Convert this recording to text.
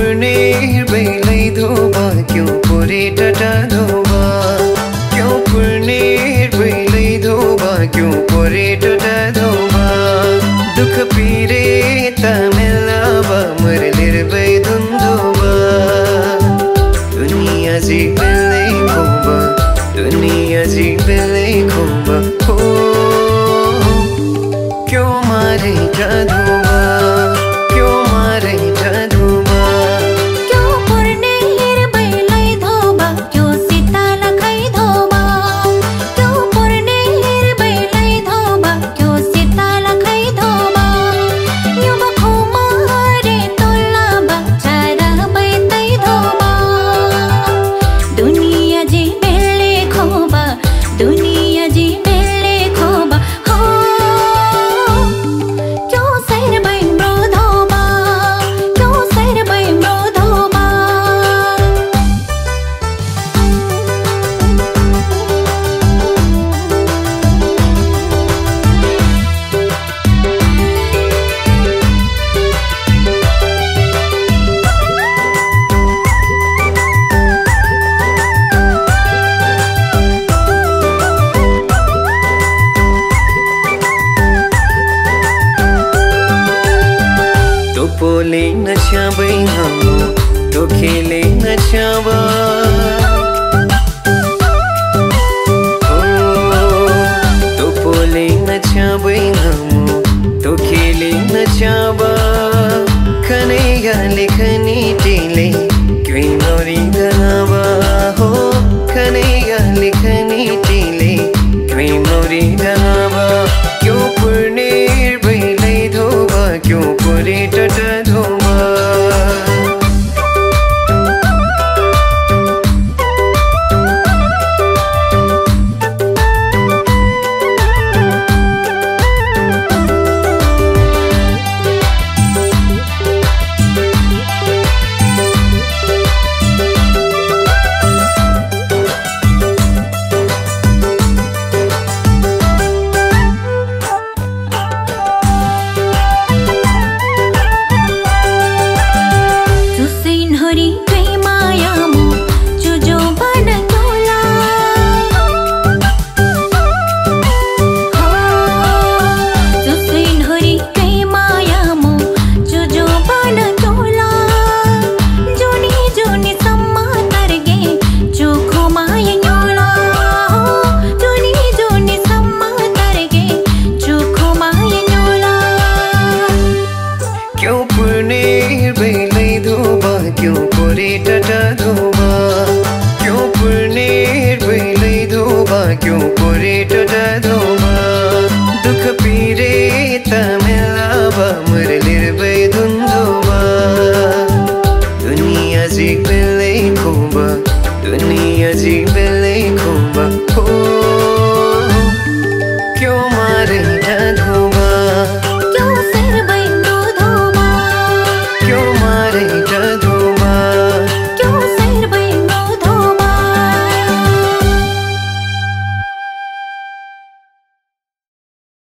पर्ने बेलै धोबा क्यों पुरे टटा धोबा? क्यों पर्ने बेलै धोबा क्यों पुरे टटा धोबा? दुख पीरे तमिलाबा मर निर्भय दुन धोबा दुनिया जी तो खेले न छावा तो, तो खने या लिखनी टेले क्यों नोरी दोमा दुख पीरे तमिलाब मुरलिर बैदुन्दोमा दुनिया जी बेले कोबा, दुनिया जिग्बेलै